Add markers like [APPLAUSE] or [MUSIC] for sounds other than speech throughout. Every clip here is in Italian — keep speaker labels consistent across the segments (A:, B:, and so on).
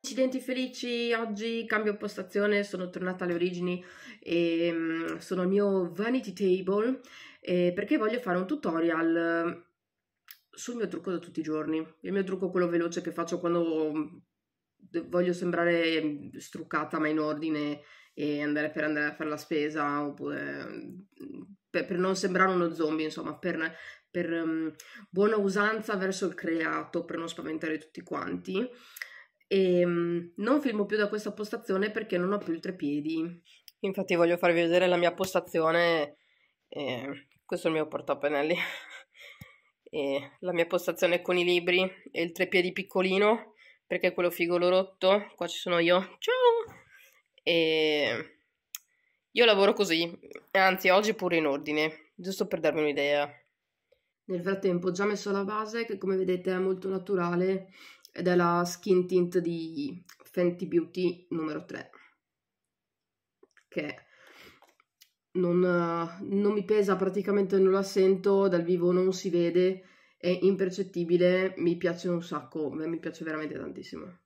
A: Incidenti felici, oggi cambio postazione, sono tornata alle origini e mm, sono al mio vanity table eh, perché voglio fare un tutorial sul mio trucco da tutti i giorni. Il mio trucco quello veloce che faccio quando mm, voglio sembrare struccata ma in ordine e andare per andare a fare la spesa oppure mm, per, per non sembrare uno zombie, insomma, per, per um, buona usanza verso il creato, per non spaventare tutti quanti. E um, non filmo più da questa postazione perché non ho più il trepiedi. Infatti voglio farvi vedere la mia postazione. E questo è il mio portapennelli. [LAUGHS] e la mia postazione con i libri e il trepiedi piccolino perché quello figolo rotto. Qua ci sono io. Ciao! E io lavoro così, anzi oggi pure in ordine, giusto per darvi un'idea. Nel frattempo ho già messo la base che come vedete è molto naturale ed è la skin tint di Fenty Beauty numero 3 che non, non mi pesa praticamente non la sento dal vivo non si vede è impercettibile mi piace un sacco mi piace veramente tantissimo.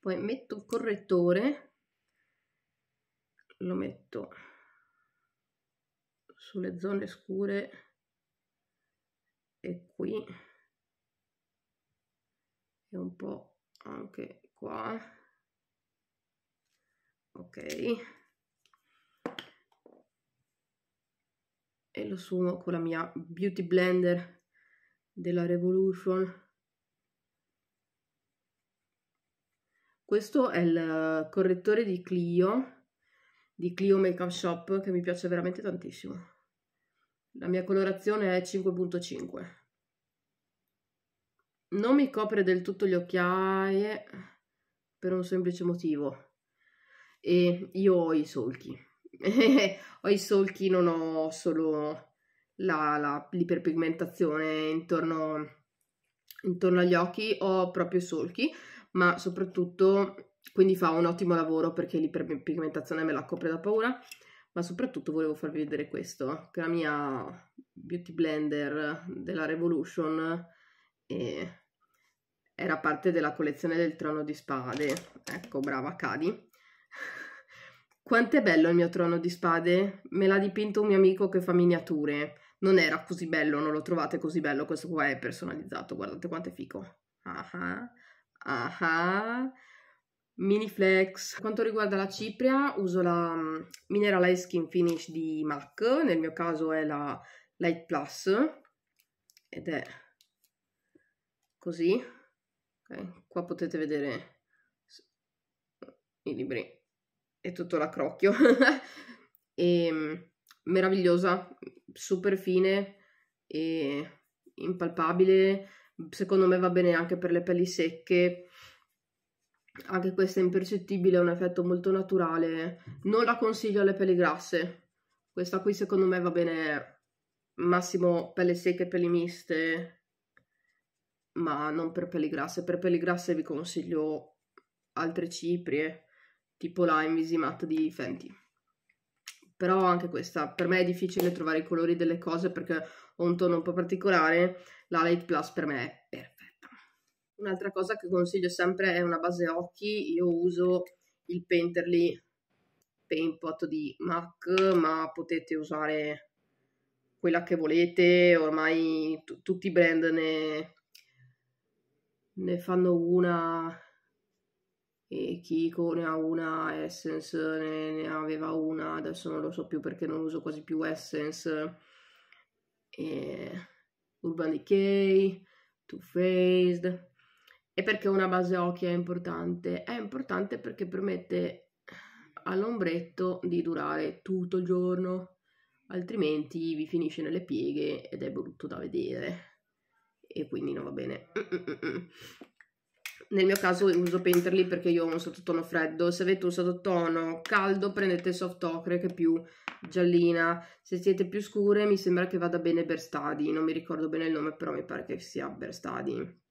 A: Poi metto il correttore lo metto sulle zone scure e qui e un po' anche qua. Ok. E lo suono con la mia beauty blender della revolution. Questo è il correttore di Clio di Clio Makeup Shop che mi piace veramente tantissimo. La mia colorazione è 5.5. Non mi copre del tutto le occhiaie per un semplice motivo. E io ho i solchi. [LAUGHS] ho i solchi, non ho solo l'iperpigmentazione intorno, intorno agli occhi, ho proprio i solchi, ma soprattutto quindi fa un ottimo lavoro perché l'iperpigmentazione me la copre da paura ma soprattutto volevo farvi vedere questo che è la mia beauty blender della Revolution e era parte della collezione del trono di spade. Ecco brava Cadi. [LAUGHS] Quanto è bello il mio trono di spade? Me l'ha dipinto un mio amico che fa miniature. Non era così bello non lo trovate così bello. Questo qua è personalizzato guardate quanto è fico. Ah ah, ah. Mini Flex. Quanto riguarda la cipria, uso la mm, Mineralize Skin Finish di MAC, nel mio caso è la Light Plus, ed è così. Okay. Qua potete vedere i libri e tutto l'accrocchio. [LAUGHS] e mm, meravigliosa, super fine e impalpabile. Secondo me va bene anche per le pelli secche anche questa è impercettibile, è un effetto molto naturale. Non la consiglio alle pelli grasse. Questa qui secondo me va bene massimo pelle secche pelli miste, ma non per pelli grasse. Per pelli grasse vi consiglio altre ciprie, tipo la Invisimatte di Fenty. Però anche questa, per me è difficile trovare i colori delle cose perché ho un tono un po' particolare. La Light Plus per me è perfetta. Un'altra cosa che consiglio sempre è una base occhi, io uso il Painterly Paint Pot di MAC, ma potete usare quella che volete, ormai tutti i brand ne, ne fanno una, e Kiko ne ha una, Essence ne, ne, aveva una, adesso non lo so più perché non uso quasi più Essence, e Urban Decay, Too Faced, e perché una base occhi è importante? È importante perché permette all'ombretto di durare tutto il giorno, altrimenti vi finisce nelle pieghe ed è brutto da vedere. E quindi non va bene. Nel mio caso uso Painterly perché io ho un sottotono freddo, se avete un sottotono caldo prendete Soft Ocre che è più giallina, se siete più scure mi sembra che vada bene Berstadi, non mi ricordo bene il nome però mi pare che sia Berstadi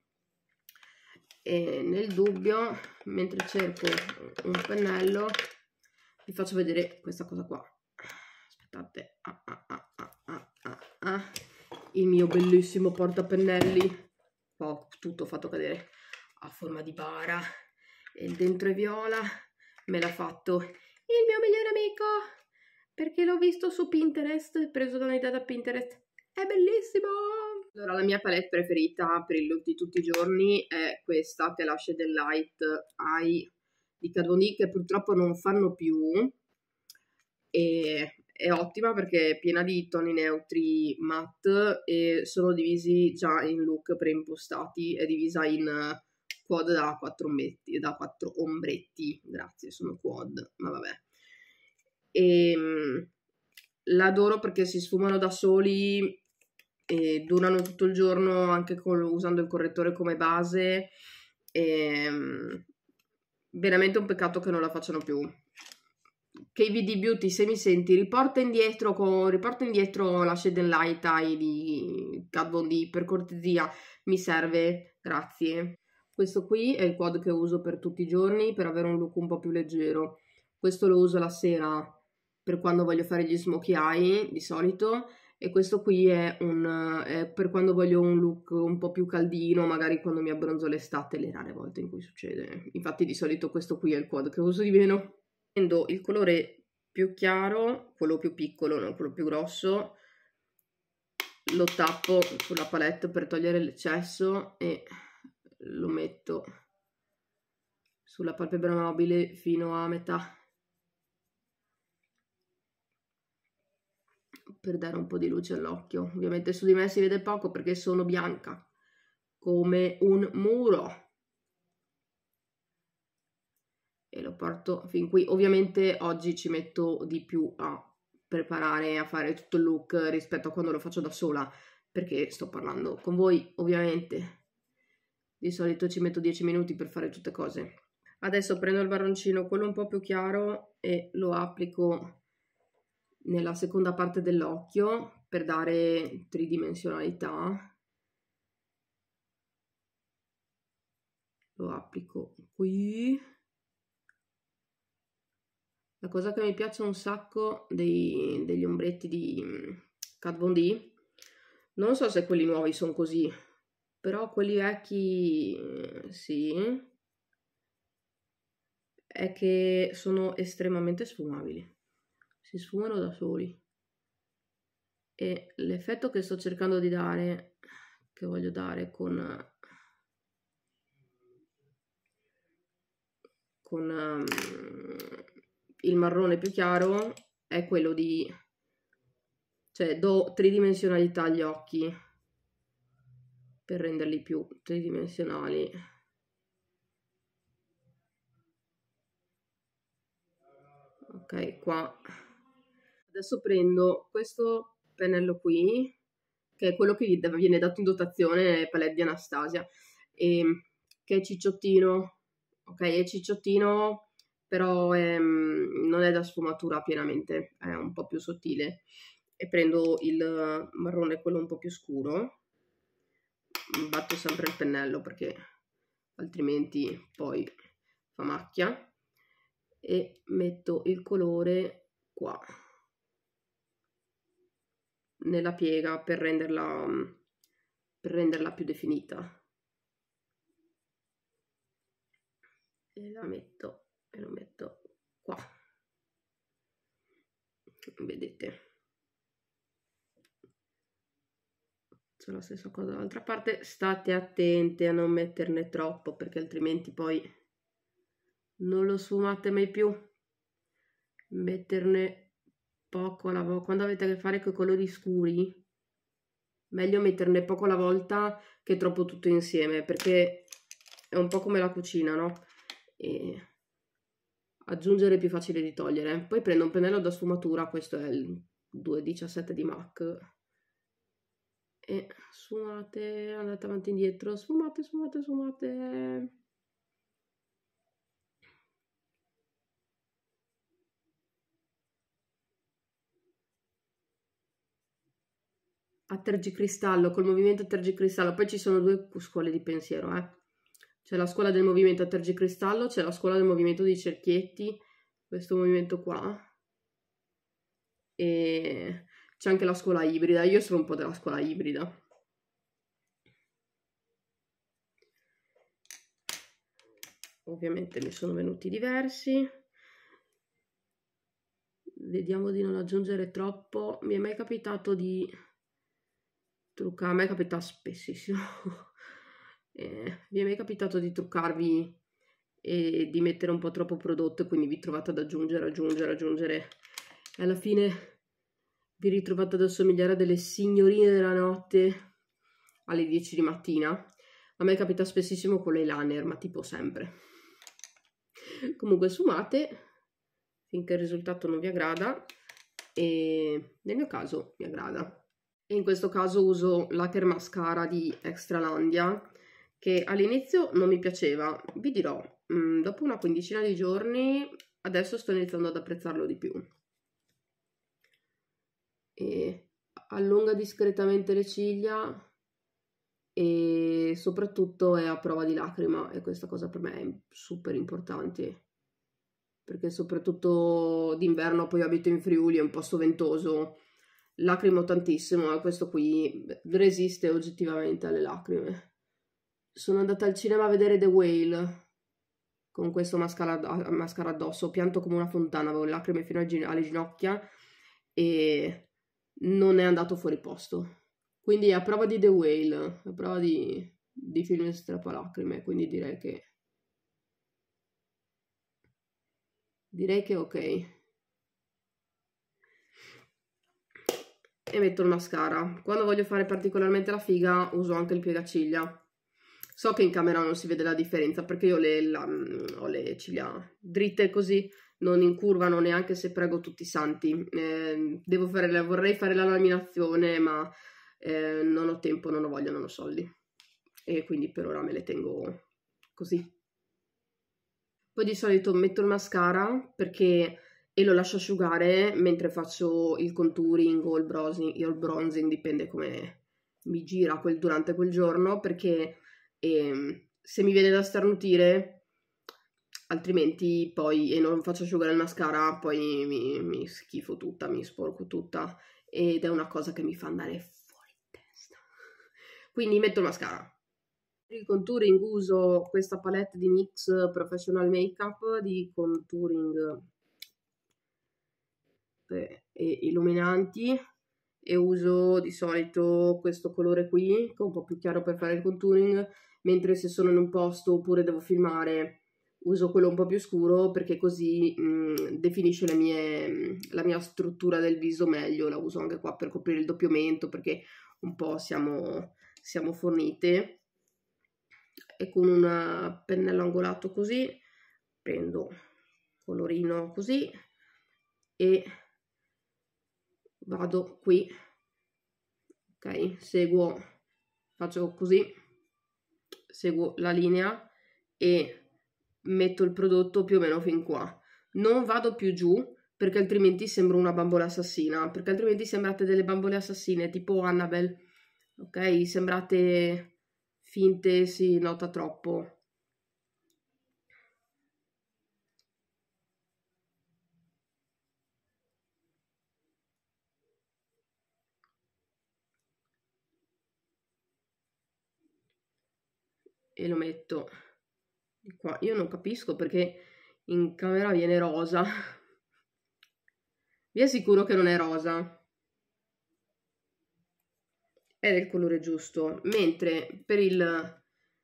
A: e nel dubbio mentre cerco un pennello vi faccio vedere questa cosa qua aspettate ah, ah, ah, il mio bellissimo portapennelli. Ho tutto fatto cadere a forma di bara. E dentro è viola. Me l'ha fatto il mio migliore amico. Perché l'ho visto su Pinterest, preso da un'idea da Pinterest. È bellissimo! Allora, la mia palette preferita per il look di tutti i giorni è questa, che è la Shade Light Eye di D, che purtroppo non fanno più. E è ottima perché è piena di toni neutri matte e sono divisi già in look preimpostati, è divisa in quad da 4 ombretti, da 4 ombretti, grazie, sono quad, ma vabbè. E ehm, l'adoro perché si sfumano da soli e durano tutto il giorno anche con, usando il correttore come base. E, ehm, veramente un peccato che non la facciano più KVD Beauty, se mi senti, riporta indietro, con, riporta indietro la Shade Light Eye di Kat Von D, per cortesia, mi serve, grazie. Questo qui è il quad che uso per tutti i giorni per avere un look un po' più leggero. Questo lo uso la sera per quando voglio fare gli smokey eye, di solito, e questo qui è, un, è per quando voglio un look un po' più caldino, magari quando mi abbronzo l'estate, le rare volte in cui succede. Infatti di solito questo qui è il quad che uso di meno. Prendo il colore più chiaro, quello più piccolo, non quello più grosso, lo tappo sulla palette per togliere l'eccesso e lo metto sulla palpebra mobile fino a metà per dare un po' di luce all'occhio. Ovviamente su di me si vede poco perché sono bianca come un muro. e lo porto fin qui. Ovviamente oggi ci metto di più a preparare, a fare tutto il look rispetto a quando lo faccio da sola, perché sto parlando con voi, ovviamente. Di solito ci metto 10 minuti per fare tutte cose. Adesso prendo il marroncino, quello un po' più chiaro, e lo applico nella seconda parte dell'occhio per dare tridimensionalità. Lo applico qui la cosa che mi piace un sacco dei, degli ombretti di mm, Kat Von D, non so se quelli nuovi sono così, però quelli vecchi sì, è che sono estremamente sfumabili, si sfumano da soli. E l'effetto che sto cercando di dare, che voglio dare con con um, il marrone più chiaro è quello di cioè do tridimensionalità agli occhi per renderli più tridimensionali ok qua adesso prendo questo pennello qui che è quello che viene dato in dotazione palette di Anastasia. E, che è cicciottino ok? È cicciottino però ehm, non è da sfumatura pienamente, è un po' più sottile. E prendo il marrone, quello un po' più scuro, batto sempre il pennello perché altrimenti poi fa macchia, e metto il colore qua, nella piega per renderla, per renderla più definita. E la metto e lo metto qua. Vedete? C'è la stessa cosa. Dall'altra parte state attente a non metterne troppo perché altrimenti poi non lo sfumate mai più. Metterne poco alla volta quando avete a che fare con i colori scuri meglio metterne poco alla volta che troppo tutto insieme perché è un po' come la cucina no? e aggiungere è più facile di togliere. Poi prendo un pennello da sfumatura, questo è il 217 di MAC. E sfumate, andate avanti e indietro, sfumate, sfumate, sfumate. A tergicristallo, col movimento a tergicristallo. Poi ci sono due scuole di pensiero, eh. C'è la scuola del movimento a tergicristallo, c'è la scuola del movimento di cerchietti, questo movimento qua. E c'è anche la scuola ibrida, io sono un po' della scuola ibrida. Ovviamente ne sono venuti diversi. Vediamo di non aggiungere troppo. Mi è mai capitato di truccare, a me capita spessissimo. [LAUGHS] eh, mi è mai capitato di truccarvi e di mettere un po' troppo prodotto e quindi vi trovate ad aggiungere, aggiungere, aggiungere e alla fine vi ritrovate ad assomigliare a delle signorine della notte alle 10 di mattina. A me capita spessissimo con le liner, ma tipo sempre. [LAUGHS] Comunque sfumate finché il risultato non vi aggrada e nel mio caso mi aggrada. In questo caso uso Lacher Mascara di Extralandia che all'inizio non mi piaceva. Vi dirò, mh, mm, dopo una quindicina di giorni adesso sto iniziando ad apprezzarlo di più e allunga discretamente le ciglia e soprattutto è a prova di lacrima e questa cosa per me è super importante perché soprattutto d'inverno poi abito in Friuli, è un posto ventoso, lacrimo tantissimo e questo qui resiste oggettivamente alle lacrime. Sono andata al cinema a vedere The Whale con questo mascara, mascara addosso, pianto come una fontana, avevo lacrime fino alle ginocchia e non è andato fuori posto. Quindi a prova di The Whale, a prova di, di film strappalacrime, quindi direi che... Direi che ok. E metto il mascara. Quando voglio fare particolarmente la figa uso anche il piegaciglia. So che in camera non si vede la differenza perché io le, la, ho le ciglia dritte così, non incurvano neanche se prego tutti i santi. Eh, fare, vorrei fare la laminazione, ma eh, non ho tempo, non ho voglia, non ho soldi. E quindi per ora me le tengo così. Poi di solito metto il mascara perché e lo lascio asciugare mentre faccio il contouring o il bronzing, il bronzing dipende come mi gira quel, durante quel giorno perché eh, se mi viene da starnutire altrimenti poi, e non faccio asciugare il mascara, poi mi, mi, schifo tutta, mi sporco tutta ed è una cosa che mi fa andare fuori testa. [LAUGHS] Quindi metto il mascara. Il contouring uso questa palette di NYX Professional Makeup di contouring e illuminanti e uso di solito questo colore qui che è un po' più chiaro per fare il contouring mentre se sono in un posto oppure devo filmare uso quello un po' più scuro perché così mh, definisce mie, la mia struttura del viso meglio, la uso anche qua per coprire il doppio mento perché un po' siamo, siamo fornite. E con un pennello angolato così prendo colorino così e vado qui ok seguo faccio così seguo la linea e metto il prodotto più o meno fin qua. Non vado più giù perché altrimenti sembro una bambola assassina, perché altrimenti sembrate delle bambole assassine tipo Annabelle, ok? Sembrate finte, si nota troppo. E lo metto qua. Io non capisco perché in camera viene rosa. Vi assicuro che non è rosa. È del colore giusto. Mentre per il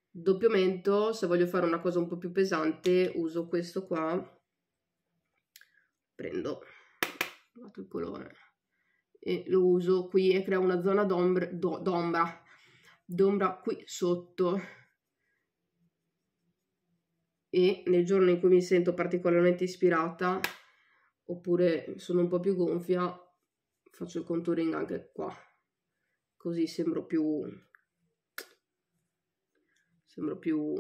A: doppio mento, se voglio fare una cosa un po' più pesante, uso questo qua. Prendo il colore e lo uso qui e crea una zona d'ombra d'ombra qui sotto e nel giorno in cui mi sento particolarmente ispirata oppure sono un po' più gonfia faccio il contouring anche qua. Così sembro più sembro più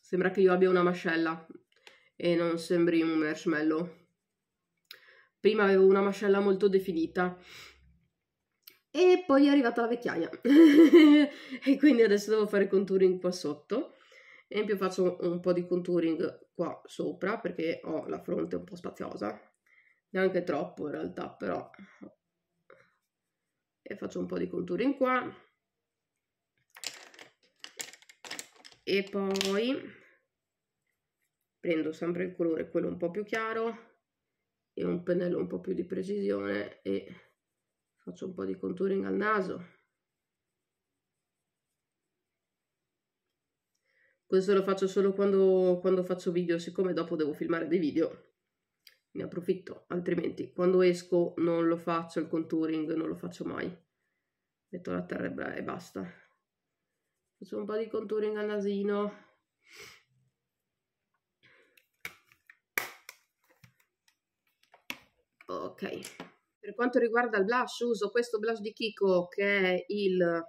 A: sembra che io abbia una mascella e non sembri un marshmallow. Prima avevo una mascella molto definita e poi è arrivata la vecchiaia. [LAUGHS] E quindi adesso devo fare contouring qua sotto e in più faccio un po' di contouring qua sopra perché ho la fronte un po' spaziosa. Neanche troppo in realtà però. E faccio un po' di contouring qua. E poi prendo sempre il colore quello un po' più chiaro e un pennello un po' più di precisione e faccio un po' di contouring al naso questo lo faccio solo quando, quando faccio video siccome dopo devo filmare dei video ne approfitto altrimenti quando esco non lo faccio il contouring non lo faccio mai. Metto la terra e basta. Faccio un po' di contouring al nasino. Ok. Per quanto riguarda il blush uso questo blush di Kiko che è il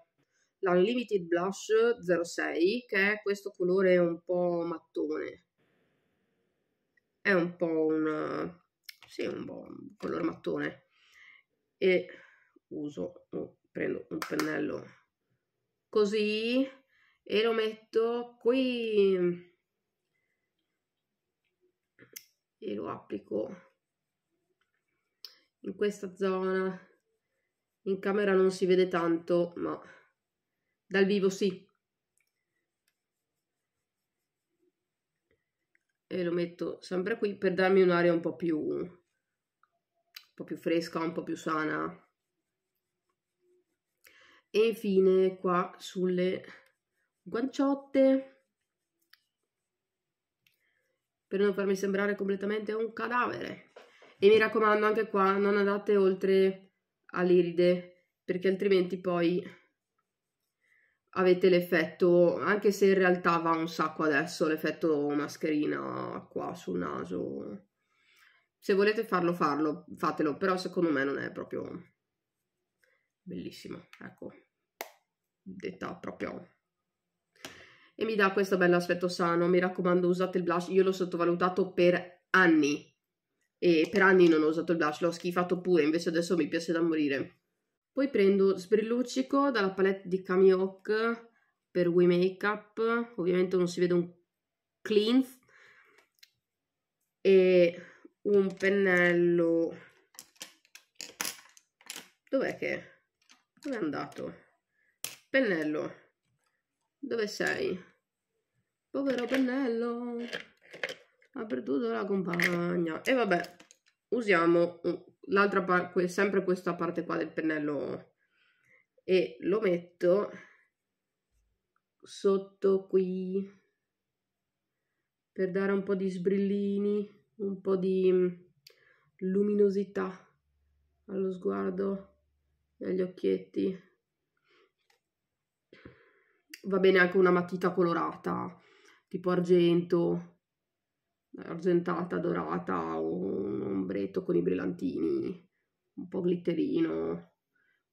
A: l'Unlimited Blush 06 che è questo colore un po' mattone. È un po' un sì, un buon colore mattone. E uso oh, prendo un pennello così e lo metto qui e lo applico in questa zona. In camera non si vede tanto ma dal vivo sì. E lo metto sempre qui per darmi un'aria un po' più un po' più fresca un po' più sana. E infine qua sulle guanciotte. Per non farmi sembrare completamente un cadavere. E mi raccomando anche qua non andate oltre all'iride perché altrimenti poi avete l'effetto, anche se in realtà va un sacco adesso, l'effetto mascherina qua sul naso. Se volete farlo, farlo, fatelo, però secondo me non è proprio bellissimo, ecco, detta proprio. E mi dà questo bello aspetto sano, mi raccomando usate il blush, io l'ho sottovalutato per anni, e per anni non ho usato il blush, l'ho schifato pure, invece adesso mi piace da morire. Poi prendo sbrilluccico dalla palette di Kamiok per We Makeup, ovviamente non si vede un cleanse, e un pennello... Dov'è che... Dove è andato? Pennello. Dove sei? Povero pennello ha perduto la compagna e vabbè usiamo l'altra parte sempre questa parte qua del pennello e lo metto sotto qui per dare un po' di sbrillini un po' di mm, luminosità allo sguardo e agli occhietti. Va bene anche una matita colorata tipo argento argentata, dorata un ombretto con i brillantini, un po' glitterino,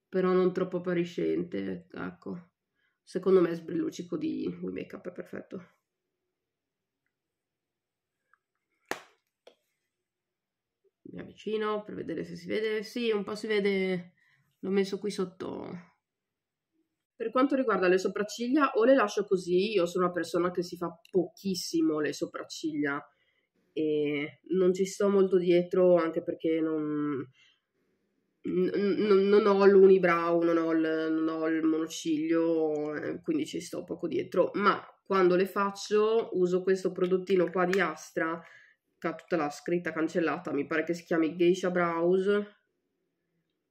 A: però non troppo appariscente, ecco. Secondo me sbrilluccico di We Makeup è perfetto. Mi avvicino per vedere se si vede. Sì, un po' si vede. L'ho messo qui sotto. Per quanto riguarda le sopracciglia, o le lascio così, io sono una persona che si fa pochissimo le sopracciglia e non ci sto molto dietro anche perché non, non, non ho l'unibrow, non ho il, non ho il monociglio, eh, quindi ci sto poco dietro, ma quando le faccio uso questo prodottino qua di Astra che ha tutta la scritta cancellata, mi pare che si chiami Geisha Brows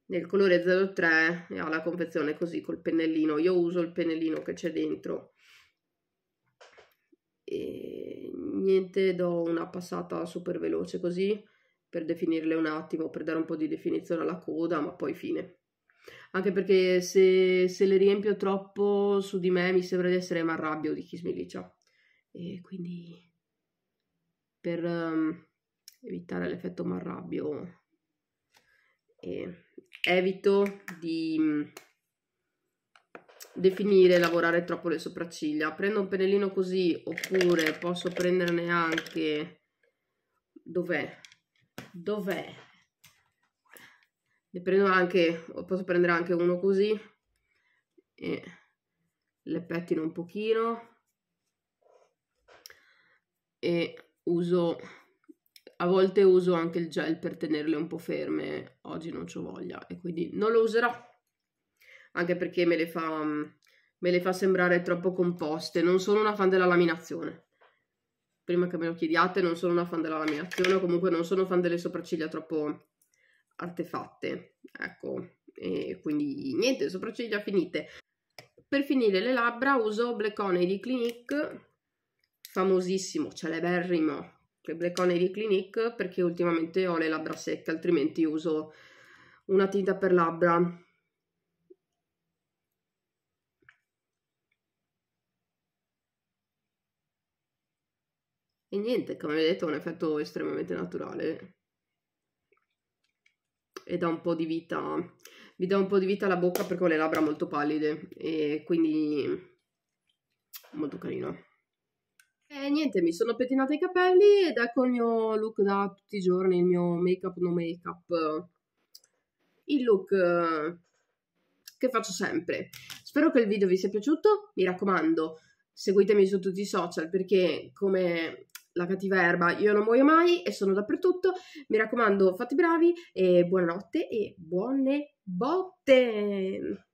A: nel colore 03 e ha la confezione così col pennellino, io uso il pennellino che c'è dentro niente do una passata super veloce così per definirle un attimo per dare un po' di definizione alla coda ma poi fine. Anche perché se, se le riempio troppo su di me mi sembra di essere Marrabbio di Kiss Milicia e quindi per um, evitare l'effetto Marrabbio eh, evito di definire, lavorare troppo le sopracciglia. Prendo un pennellino così oppure posso prenderne anche... Dov'è? Dov'è? Ne prendo anche, posso prendere anche uno così e le pettino un pochino e uso a volte uso anche il gel per tenerle un po' ferme oggi non ho voglia e quindi non lo userò anche perché me le fa, me le fa sembrare troppo composte. Non sono una fan della laminazione. Prima che me lo chiediate, non sono una fan della laminazione, comunque non sono fan delle sopracciglia troppo artefatte. Ecco, e quindi niente, sopracciglia finite. Per finire le labbra uso Black Honey di Clinique, famosissimo, celeberrimo, Black Honey di Clinique, perché ultimamente ho le labbra secche, altrimenti uso una tinta per labbra. E niente, come vedete è un effetto estremamente naturale e dà un po' di vita vi dà un po' di vita alla bocca perché ho le labbra molto pallide e quindi molto carino. E niente, mi sono pettinata i capelli ed ecco il mio look da tutti i giorni, il mio make up no make up. Il look eh, che faccio sempre. Spero che il video vi sia piaciuto, mi raccomando, seguitemi su tutti i social perché come la cattiva erba io non muoio mai e sono dappertutto. Mi raccomando, fate bravi e buonanotte e buone botte!